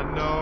uh, no.